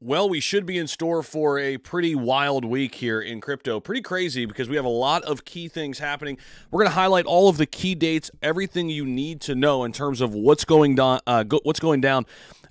Well, we should be in store for a pretty wild week here in crypto. Pretty crazy because we have a lot of key things happening. We're going to highlight all of the key dates, everything you need to know in terms of what's going down, uh, go, what's going down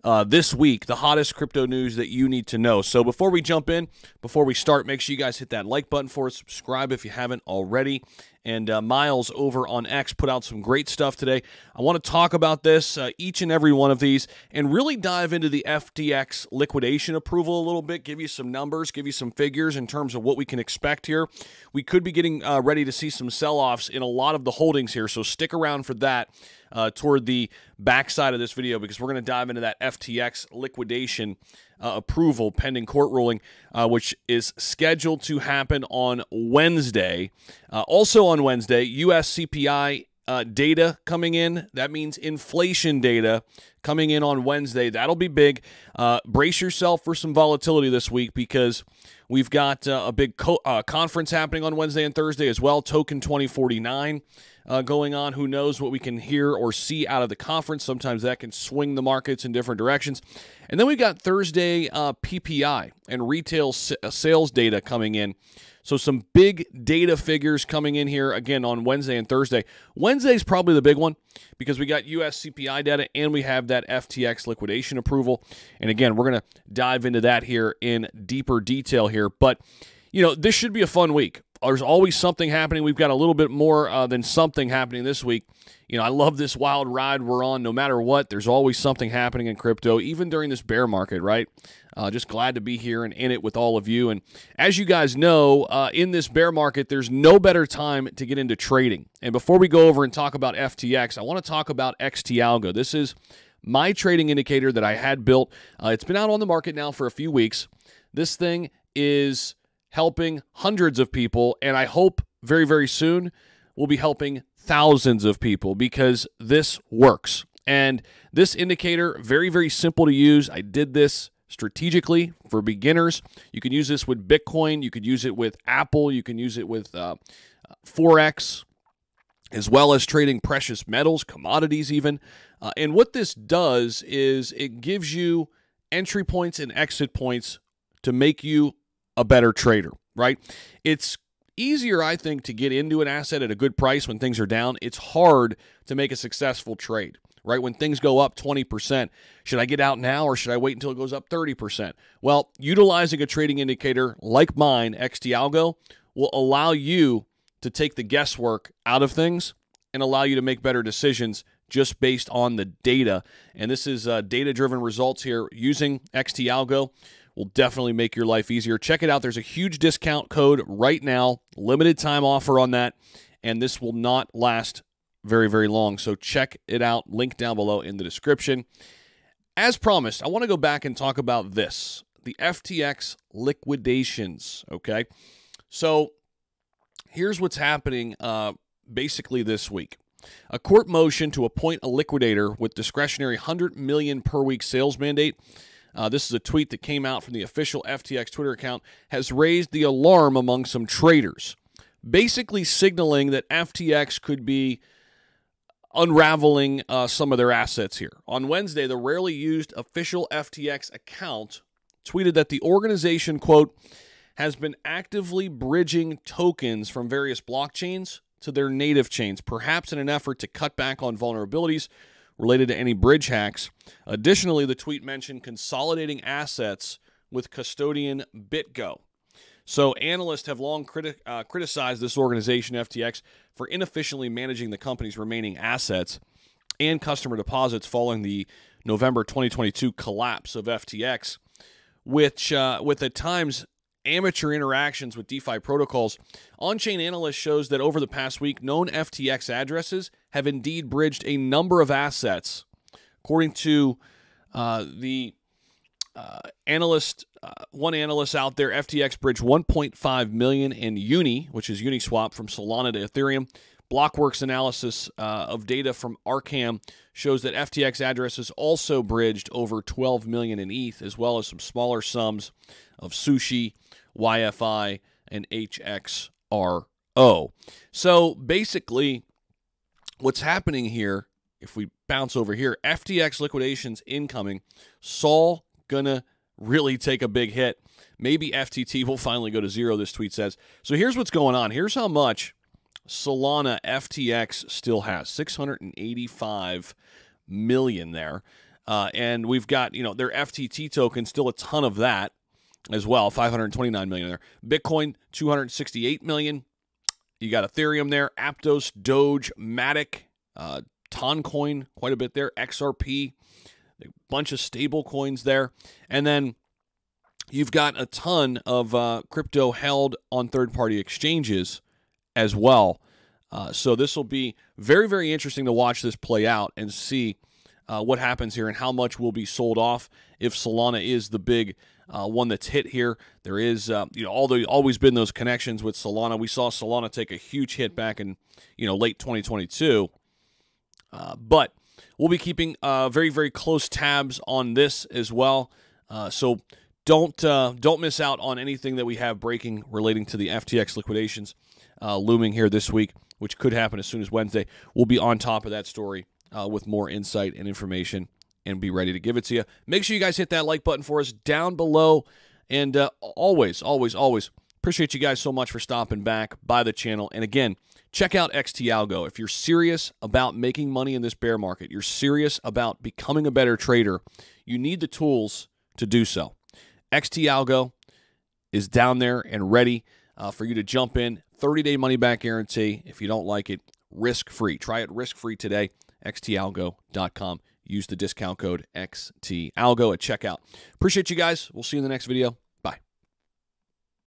uh, this week, the hottest crypto news that you need to know. So before we jump in, before we start, make sure you guys hit that like button for us, subscribe if you haven't already. And uh, Miles over on X put out some great stuff today. I want to talk about this, uh, each and every one of these, and really dive into the FTX liquidation approval a little bit, give you some numbers, give you some figures in terms of what we can expect here. We could be getting uh, ready to see some sell offs in a lot of the holdings here, so stick around for that uh, toward the backside of this video because we're going to dive into that FTX liquidation uh, approval pending court ruling, uh, which is scheduled to happen on Wednesday. Uh, also on Wednesday, U.S. CPI uh, data coming in. That means inflation data coming in on Wednesday. That'll be big. Uh, brace yourself for some volatility this week because we've got uh, a big co- uh, conference happening on Wednesday and Thursday as well. Token 2049 uh, going on. Who knows what we can hear or see out of the conference? Sometimes that can swing the markets in different directions. And then we've got Thursday uh, PPI and retail s- uh, sales data coming in. So some big data figures coming in here again on Wednesday and Thursday. Wednesday's probably the big one because we got US CPI data and we have that FTX liquidation approval. And again, we're going to dive into that here in deeper detail here, but you know, this should be a fun week there's always something happening. We've got a little bit more uh, than something happening this week. You know, I love this wild ride we're on. No matter what, there's always something happening in crypto, even during this bear market, right? Uh, just glad to be here and in it with all of you. And as you guys know, uh, in this bear market, there's no better time to get into trading. And before we go over and talk about FTX, I want to talk about XTAlgo. This is my trading indicator that I had built. Uh, it's been out on the market now for a few weeks. This thing is helping hundreds of people. And I hope very, very soon we'll be helping thousands of people because this works. And this indicator, very, very simple to use. I did this strategically for beginners. You can use this with Bitcoin. You could use it with Apple. You can use it with uh, Forex, as well as trading precious metals, commodities, even. Uh, and what this does is it gives you entry points and exit points to make you a better trader, right? It's easier, I think, to get into an asset at a good price when things are down. It's hard to make a successful trade, right? When things go up 20%, should I get out now or should I wait until it goes up 30%? Well, utilizing a trading indicator like mine, XTalgo, will allow you to take the guesswork out of things and allow you to make better decisions just based on the data. And this is uh, data driven results here using XTalgo will definitely make your life easier. Check it out. There's a huge discount code right now, limited time offer on that, and this will not last very, very long. So check it out. Link down below in the description. As promised, I want to go back and talk about this the FTX liquidations. Okay. So here's what's happening uh, basically this week. A court motion to appoint a liquidator with discretionary 100 million per week sales mandate uh, this is a tweet that came out from the official FTX Twitter account, has raised the alarm among some traders, basically signaling that FTX could be unraveling uh, some of their assets here. On Wednesday, the rarely used official FTX account tweeted that the organization, quote, has been actively bridging tokens from various blockchains to their native chains, perhaps in an effort to cut back on vulnerabilities related to any bridge hacks. Additionally, the tweet mentioned consolidating assets with custodian BitGo. So, analysts have long criti- uh, criticized this organization, FTX, for inefficiently managing the company's remaining assets and customer deposits following the November 2022 collapse of FTX, which, uh, with at times amateur interactions with DeFi protocols, on chain analyst shows that over the past week, known FTX addresses have indeed bridged a number of assets. According to uh, the uh, analyst, uh, one analyst out there, FTX bridged 1.5 million in Uni, which is Uniswap from Solana to Ethereum. Blockworks analysis uh, of data from Arkham shows that FTX addresses also bridged over 12 million in ETH, as well as some smaller sums of Sushi, YFI, and HXRO. So basically, what's happening here, if we bounce over here, FTX liquidations incoming, Sol gonna really take a big hit. Maybe FTT will finally go to zero, this tweet says. So here's what's going on. Here's how much Solana FTX still has 685 million there. Uh, and we've got, you know, their FTT token, still a ton of that as well, 529 million there. Bitcoin, 268 million. You got Ethereum there, Aptos, Doge, Matic, uh, Toncoin, quite a bit there, XRP, a bunch of stable coins there. And then you've got a ton of uh, crypto held on third party exchanges as well. Uh, so this will be very, very interesting to watch this play out and see uh, what happens here and how much will be sold off if Solana is the big uh, one that's hit here. There is, uh, you know, although always been those connections with Solana. We saw Solana take a huge hit back in, you know, late 2022. Uh, but we'll be keeping uh, very, very close tabs on this as well. Uh, so don't uh, don't miss out on anything that we have breaking relating to the FTX liquidations uh, looming here this week, which could happen as soon as Wednesday. We'll be on top of that story uh, with more insight and information and be ready to give it to you. Make sure you guys hit that like button for us down below. And uh, always, always, always appreciate you guys so much for stopping back by the channel. And again, check out XTalgo. If you're serious about making money in this bear market, you're serious about becoming a better trader, you need the tools to do so. XTalgo is down there and ready uh, for you to jump in. 30 day money back guarantee. If you don't like it, risk free. Try it risk free today. XTAlgo.com. Use the discount code XTAlgo at checkout. Appreciate you guys. We'll see you in the next video.